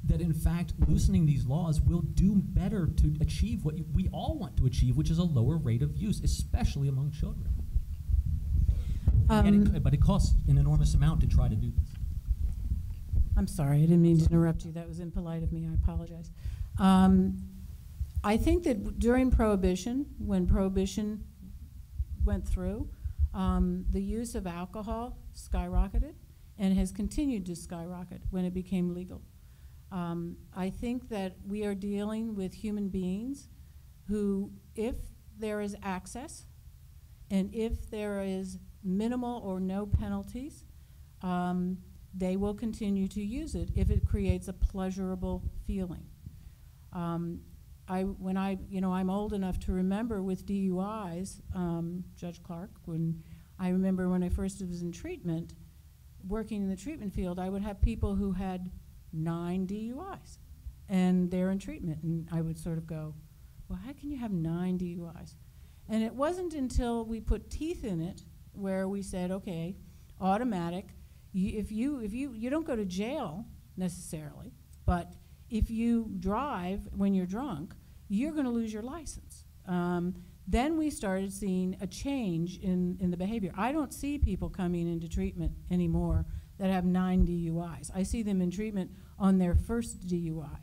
that in fact loosening these laws will do better to achieve what you, we all want to achieve, which is a lower rate of use, especially among children. And it- Um, but it costs an enormous amount to try to do this. I'm sorry, I didn't mean to interrupt you. That was impolite of me. I apologize. Um, I think that during Prohibition, when Prohibition went through, um, the use of alcohol skyrocketed and has continued to skyrocket when it became legal. Um, I think that we are dealing with human beings who, if there is access and if there is minimal or no penalties, um, they will continue to use it if it creates a pleasurable feeling. Um, I, when I, you know, I'm old enough to remember with DUIs, um, Judge Clark, when I remember when I first was in treatment, working in the treatment field, I would have people who had nine DUIs, and they're in treatment, and I would sort of go, well, how can you have nine DUIs? And it wasn't until we put teeth in it where we said, okay, automatic. You, if you if you you don't go to jail necessarily, but if you drive when you're drunk, you're going to lose your license. Um, then we started seeing a change in, in the behavior. I don't see people coming into treatment anymore that have nine DUIs. I see them in treatment on their first DUI.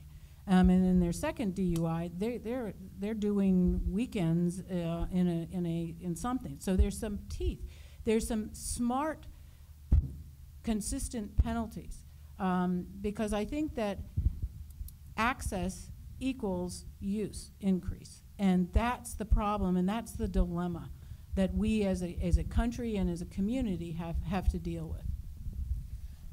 Um, and in their second DUI, they, they're, they're doing weekends uh, in, a, in, a, in something. So there's some teeth. There's some smart, consistent penalties. Um, because I think that access equals use increase. And that's the problem, and that's the dilemma that we as a, as a country and as a community have, have to deal with.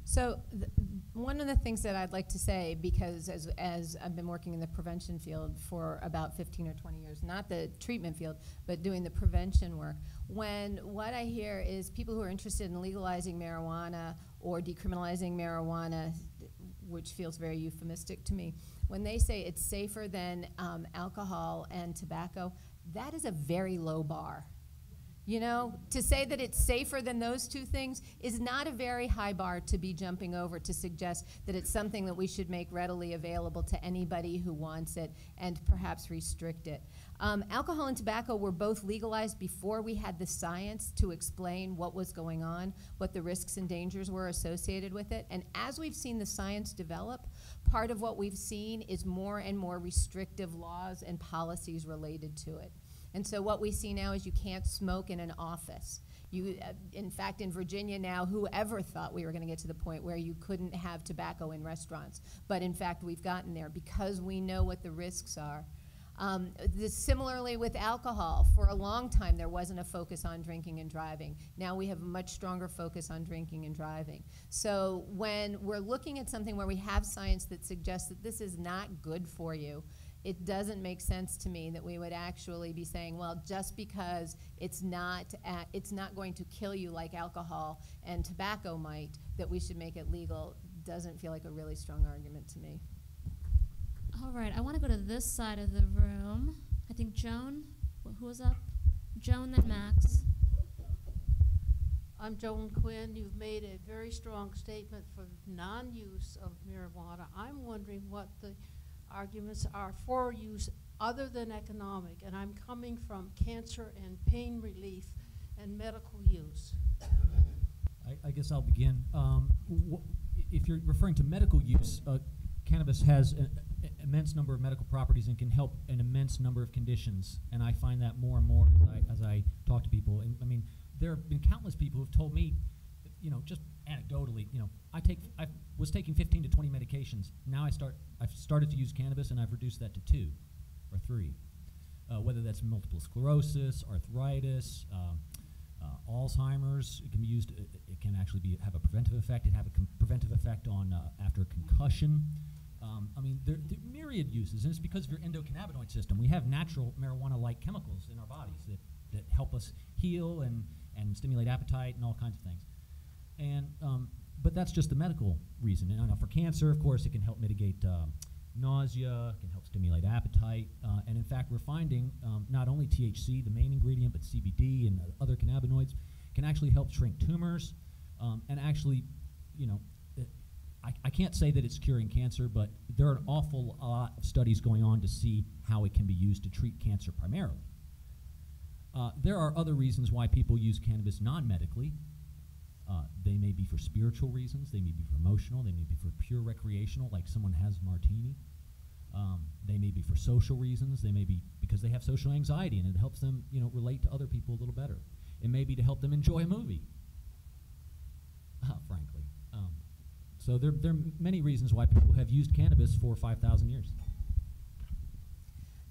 So, th- one of the things that I'd like to say, because as, as I've been working in the prevention field for about 15 or 20 years, not the treatment field, but doing the prevention work, when what I hear is people who are interested in legalizing marijuana or decriminalizing marijuana, which feels very euphemistic to me, when they say it's safer than um, alcohol and tobacco, that is a very low bar. You know, to say that it's safer than those two things is not a very high bar to be jumping over to suggest that it's something that we should make readily available to anybody who wants it and perhaps restrict it. Um, alcohol and tobacco were both legalized before we had the science to explain what was going on, what the risks and dangers were associated with it. And as we've seen the science develop, part of what we've seen is more and more restrictive laws and policies related to it. And so what we see now is you can't smoke in an office. You, uh, in fact, in Virginia now, whoever thought we were going to get to the point where you couldn't have tobacco in restaurants? But in fact, we've gotten there because we know what the risks are. Um, this, similarly with alcohol, for a long time there wasn't a focus on drinking and driving. Now we have a much stronger focus on drinking and driving. So when we're looking at something where we have science that suggests that this is not good for you, it doesn't make sense to me that we would actually be saying, well, just because it's not a it's not going to kill you like alcohol and tobacco might, that we should make it legal doesn't feel like a really strong argument to me. All right, I want to go to this side of the room. I think Joan, wh- who was up? Joan, then Max. I'm Joan Quinn. You've made a very strong statement for non-use of marijuana. I'm wondering what the arguments are for use other than economic, and I'm coming from cancer and pain relief and medical use. I, I guess I'll begin. Um, if you're referring to medical use, uh, cannabis has a, a immense number of medical properties and can help an immense number of conditions. And I find that more and more as I, as I talk to people. And I mean, there have been countless people who've told me, you know, just anecdotally, you know, I take, I was taking 15 to 20 medications. Now I start, I've started to use cannabis and I've reduced that to two or three. Uh, whether that's multiple sclerosis, arthritis, um, uh, Alzheimer's, it can be used. It, it can actually be have a preventive effect. It have a preventive effect on uh, after concussion. Um, I mean, there, there are myriad uses, and it's because of your endocannabinoid system. We have natural marijuana-like chemicals in our bodies that, that help us heal and, and stimulate appetite and all kinds of things. And um, but that's just the medical reason. And for cancer, of course, it can help mitigate uh, nausea, can help stimulate appetite, uh, and in fact, we're finding um, not only THC, the main ingredient, but CBD and other cannabinoids can actually help shrink tumors, um, and actually, you know, I, I can't say that it's curing cancer, but there are an awful lot of studies going on to see how it can be used to treat cancer primarily. Uh, there are other reasons why people use cannabis non-medically. Uh, they may be for spiritual reasons, they may be for emotional, they may be for pure recreational, like someone has martini. Um, they may be for social reasons. They may be because they have social anxiety, and it helps them, you know, relate to other people a little better. It may be to help them enjoy a movie. Uh, frankly, um, so there, there are many reasons why people have used cannabis for 5,000 years.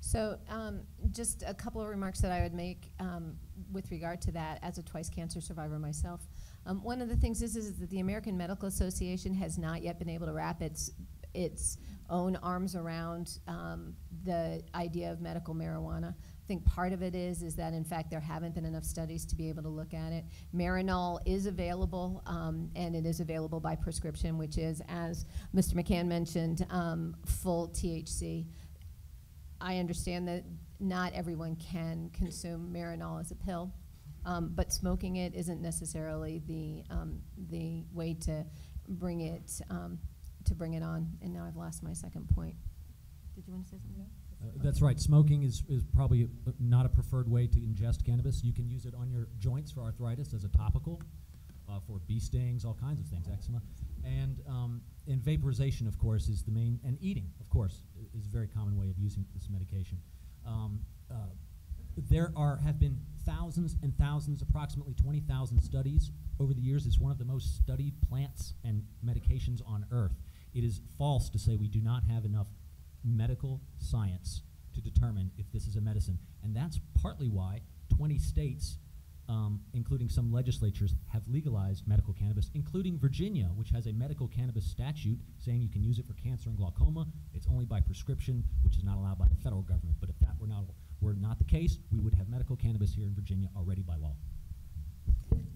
So, um, just a couple of remarks that I would make um, with regard to that as a twice cancer survivor myself. Um, one of the things is, is that the American Medical Association has not yet been able to wrap its its own arms around um, the idea of medical marijuana. I think part of it is is that in fact there haven't been enough studies to be able to look at it. Marinol is available, um, and it is available by prescription, which is, as Mr. McCann mentioned, um, full THC. I understand that not everyone can consume Marinol as a pill, um, but smoking it isn't necessarily the um, the way to bring it um, to bring it on. And now I've lost my second point. Did you want to say something? Uh, that's right. Smoking is, is probably a, not a preferred way to ingest cannabis. You can use it on your joints for arthritis as a topical, uh, for bee stings, all kinds of things, eczema. And, um, and vaporization, of course, is the main, and eating, of course, is a very common way of using this medication. Um, uh, there are have been thousands and thousands, approximately 20,000 studies over the years. It's one of the most studied plants and medications on earth. It is false to say we do not have enough medical science to determine if this is a medicine. And that's partly why 20 states, um, including some legislatures, have legalized medical cannabis, including Virginia, which has a medical cannabis statute saying you can use it for cancer and glaucoma. It's only by prescription, which is not allowed by the federal government. But if that were not, were not the case, we would have medical cannabis here in Virginia already by law.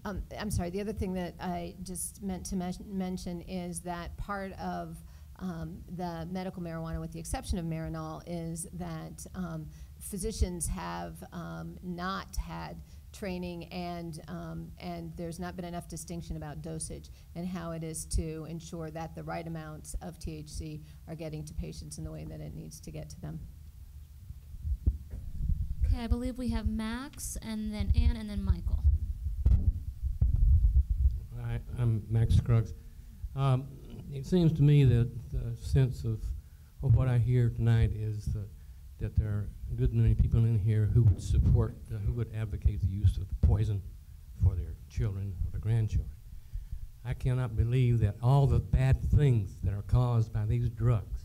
Um, I'm sorry, the other thing that I just meant to mes- mention is that part of um, the medical marijuana, with the exception of Marinol, is that um, physicians have um, not had training and um, and there's not been enough distinction about dosage and how it is to ensure that the right amounts of THC are getting to patients in the way that it needs to get to them. Okay, I believe we have Max and then Ann and then Michael. Hi, I'm Max Scruggs. Um, it seems to me that the sense of, of what I hear tonight is that, that there are a good many people in here who would support, uh, who would advocate the use of poison for their children or their grandchildren. I cannot believe that all the bad things that are caused by these drugs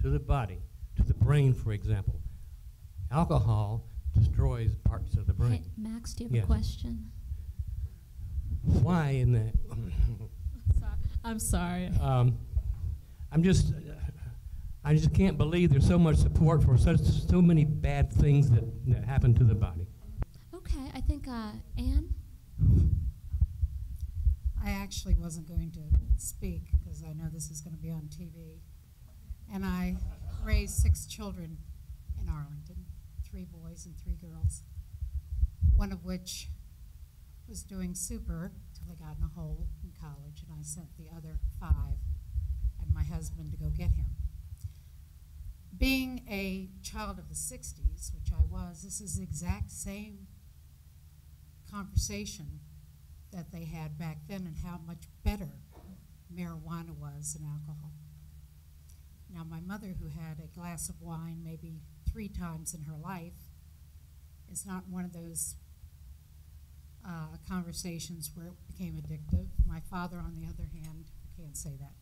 to the body, to the brain, for example, alcohol destroys parts of the brain. Hey, Max, do you have Yes. a question? Why in the I'm sorry. um, I'm just, I just can't believe there's so much support for such so many bad things that, that happen to the body. Okay, I think uh, Ann. I actually wasn't going to speak because I know this is going to be on TV. And I raised six children in Arlington three boys and three girls, one of which was doing super till they got in a hole in college, and I sent the other five and my husband to go get him. Being a child of the 60s, which I was, this is the exact same conversation that they had back then and how much better marijuana was than alcohol. Now, my mother, who had a glass of wine maybe three times in her life, is not one of those uh, conversations where it became addictive. My father, on the other hand, I can't say that.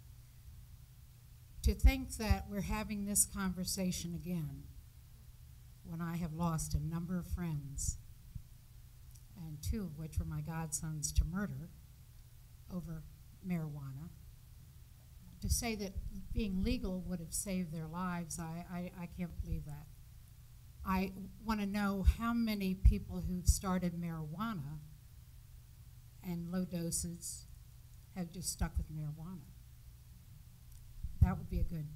To think that we're having this conversation again when I have lost a number of friends, and two of which were my godsons to murder over marijuana. To say that being legal would have saved their lives, I, I, I can't believe that. I want to know how many people who've started marijuana and low doses have just stuck with marijuana. That would be a good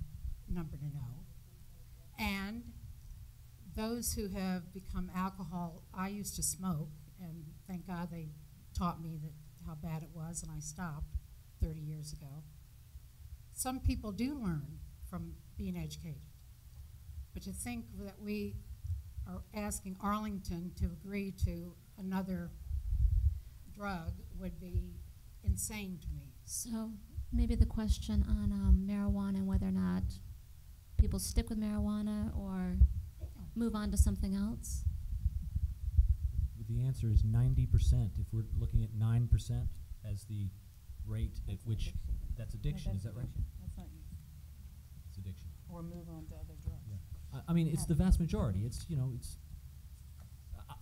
number to know. And those who have become alcohol, I used to smoke, and thank God they taught me that how bad it was, and I stopped 30 years ago. Some people do learn from being educated. But to think that we are asking Arlington to agree to another drug would be insane to me. So maybe the question on um, marijuana and whether or not people stick with marijuana or move on to something else. The answer is ninety percent. If we're looking at nine percent as the rate at which, that's addiction, is that right? That's not use. It's addiction. Or move on to other drugs. Yeah. I, I mean, it's the vast majority. It's, you know, it's,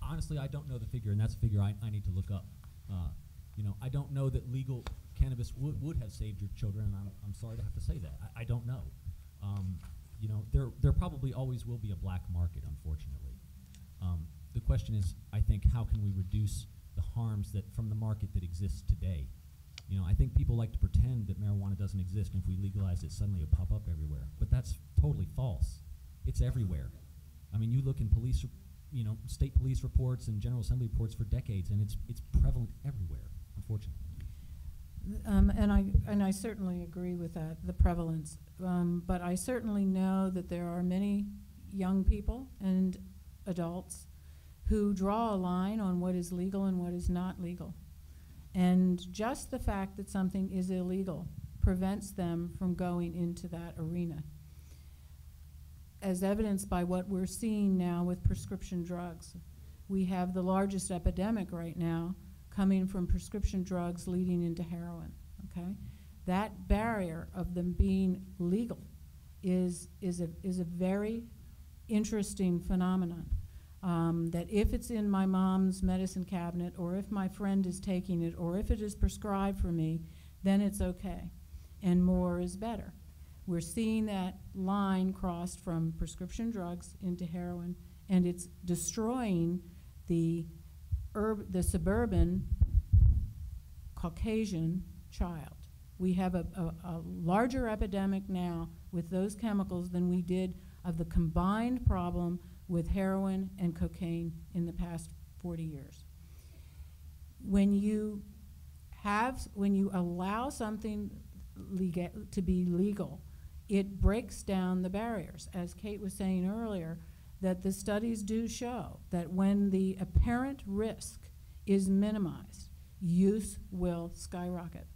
honestly, I don't know the figure, and that's a figure I, I need to look up. Uh, You know, I don't know that legal cannabis would, would have saved your children, and I'm, I'm sorry to have to say that. I, I don't know. Um, You know, there, there probably always will be a black market, unfortunately. Um, The question is, I think, how can we reduce the harms that, from the market that exists today? You know, I think people like to pretend that marijuana doesn't exist, and if we legalize it, suddenly it'll pop up everywhere. But that's totally false. It's everywhere. I mean, you look in police, you know, state police reports and General Assembly reports for decades, and it's, it's prevalent everywhere, unfortunately. Um, and I, and I certainly agree with that, the prevalence. Um, but I certainly know that there are many young people and adults who draw a line on what is legal and what is not legal. And just the fact that something is illegal prevents them from going into that arena. As evidenced by what we're seeing now with prescription drugs. We have the largest epidemic right now coming from prescription drugs leading into heroin, okay? That barrier of them being legal is, is a, is a very interesting phenomenon. Um, that if it's in my mom's medicine cabinet, or if my friend is taking it, or if it is prescribed for me, then it's okay. And more is better. We're seeing that line crossed from prescription drugs into heroin, and it's destroying the urb, the suburban Caucasian child. We have a, a, a larger epidemic now with those chemicals than we did of the combined problem with heroin and cocaine in the past 40 years. When you have, when you allow something to be legal, it breaks down the barriers. As Kate was saying earlier, that the studies do show that when the apparent risk is minimized, use will skyrocket.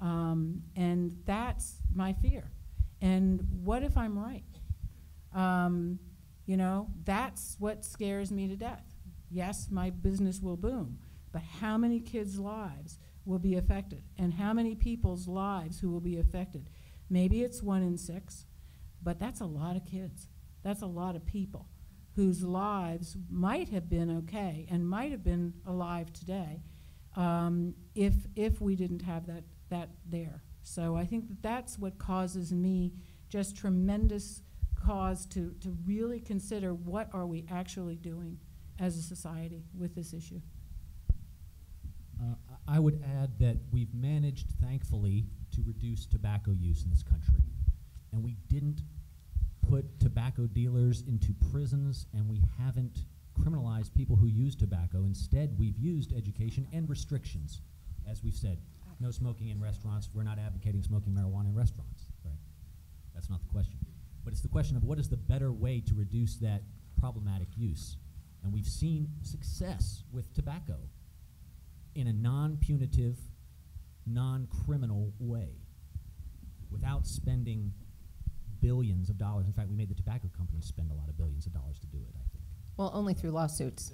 Um, and that's my fear. And what if I'm right? Um, you know, that's what scares me to death. Yes, my business will boom, but how many kids' lives will be affected? And how many people's lives who will be affected? Maybe it's one in six, but that's a lot of kids. That's a lot of people whose lives might have been okay and might have been alive today um, if, if we didn't have that, that there. So I think that that's what causes me just tremendous cause to, to really consider what are we actually doing as a society with this issue. Uh, I I would add that we've managed, thankfully, to reduce tobacco use in this country. And we didn't put tobacco dealers into prisons, and we haven't criminalized people who use tobacco. Instead, we've used education and restrictions. As we've said, no smoking in restaurants. We're not advocating smoking marijuana in restaurants, right? That's not the question. But it's the question of what is the better way to reduce that problematic use. And we've seen success with tobacco in a non-punitive, non-criminal way, without spending billions of dollars. In fact, we made the tobacco companies spend a lot of billions of dollars to do it. I think. Well, only through lawsuits.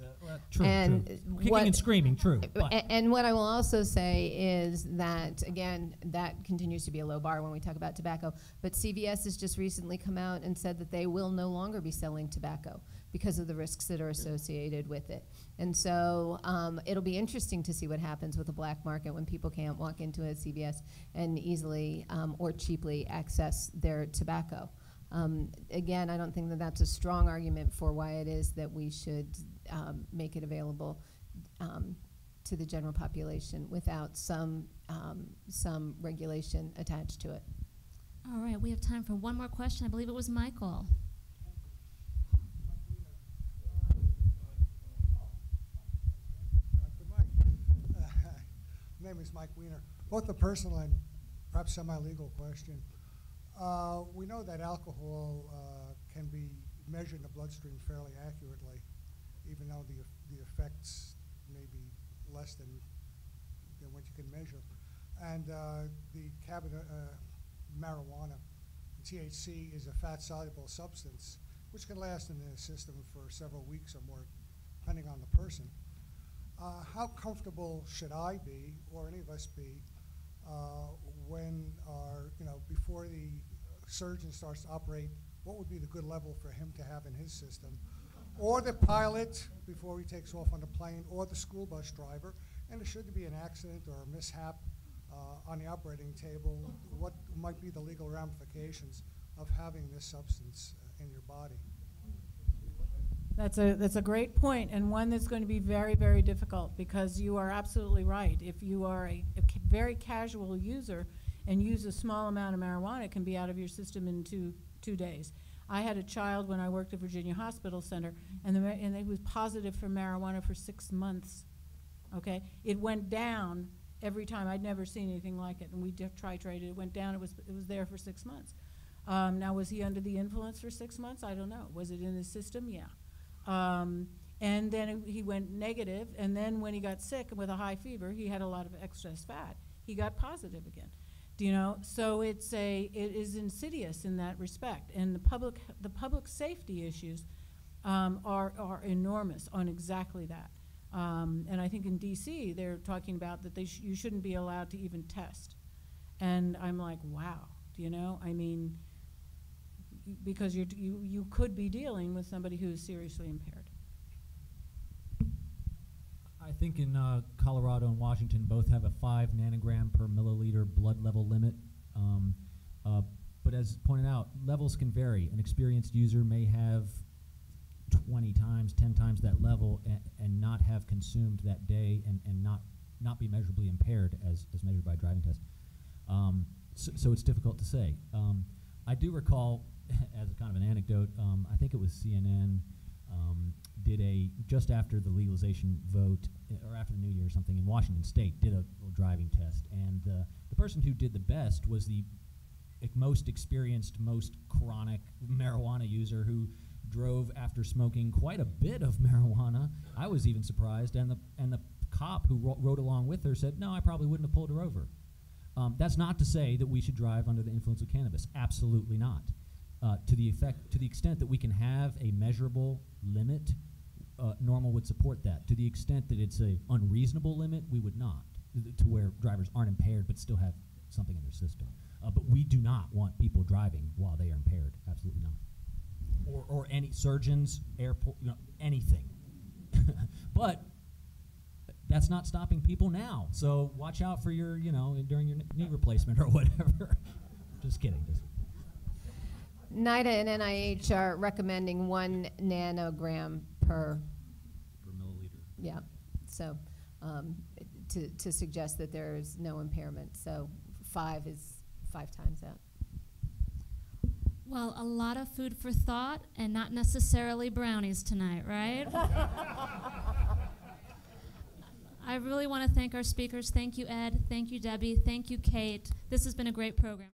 True, And true. uh, Kicking what- and screaming, true. But And what I will also say is that, again, that continues to be a low bar when we talk about tobacco. But CVS has just recently come out and said that they will no longer be selling tobacco because of the risks that are associated with it. And so um, it'll be interesting to see what happens with the black market when people can't walk into a CVS and easily um, or cheaply access their tobacco. Um, again, I don't think that that's a strong argument for why it is that we should um, make it available um, to the general population without some um, some regulation attached to it. All right, we have time for one more question. I believe it was Michael. Dr. Mike. My name is Mike Weiner. Both a personal and perhaps semi-legal question. Uh, we know that alcohol uh, can be measured in the bloodstream fairly accurately, even though the, the effects may be less than, than what you can measure. And uh, the cabinet, uh, marijuana, THC, is a fat-soluble substance which can last in the system for several weeks or more, depending on the person. Uh, how comfortable should I be, or any of us be, uh, when our, you know, before the surgeon starts to operate, what would be the good level for him to have in his system? Or the pilot before he takes off on the plane, or the school bus driver, and should there be an accident or a mishap uh, on the operating table, what might be the legal ramifications of having this substance uh, in your body? That's a, that's a great point, and one that's going to be very, very difficult, because you are absolutely right. If you are a, a very casual user and use a small amount of marijuana, it can be out of your system in two, two days. I had a child when I worked at Virginia Hospital Center, and the, and they was positive for marijuana for six months, okay? It went down every time. I'd never seen anything like it, and we titrated. It went down, it was, it was there for six months. Um, now, was he under the influence for six months? I don't know. Was it in his system? Yeah. Um, and then he went negative, and then when he got sick and with a high fever, he had a lot of excess fat. He got positive again. Do you know? So it's a it is insidious in that respect, and the public the public safety issues um, are are enormous on exactly that. Um, and I think in D.C. they're talking about that they sh- you shouldn't be allowed to even test. And I'm like, wow. Do you know? I mean, because you, you could be dealing with somebody who is seriously impaired. I think in uh, Colorado and Washington both have a five nanogram per milliliter blood level limit. Um, uh, but as pointed out, levels can vary. An experienced user may have 20 times, 10 times that level and, and not have consumed that day and, and not, not be measurably impaired as, as measured by driving test. Um, so, so it's difficult to say. Um, I do recall, as a kind of an anecdote, um, I think it was CNN um, did a just after the legalization vote or after the New Year or something in Washington State did a driving test, and uh, the person who did the best was the most experienced, most chronic marijuana user who drove after smoking quite a bit of marijuana. I was even surprised, and the and the cop who ro- rode along with her said, "No, I probably wouldn't have pulled her over." Um, that's not to say that we should drive under the influence of cannabis. Absolutely not. Uh, to the effect, to the extent that we can have a measurable limit, uh, NORML would support that. To the extent that it's a unreasonable limit, we would not. To where drivers aren't impaired but still have something in their system. Uh, but we do not want people driving while they are impaired. Absolutely not. Or, or any surgeons, airport, you know, anything. but that's not stopping people now. So watch out for your, you know, during your kn- knee replacement or whatever. Just kidding. Just NIDA and NIH are recommending one nanogram per, per milliliter. yeah, so, um, to, to suggest that there is no impairment. So five is five times that. Well, a lot of food for thought and not necessarily brownies tonight, right? I really want to thank our speakers. Thank you, Ed. Thank you, Debby. Thank you, Kate. This has been a great program.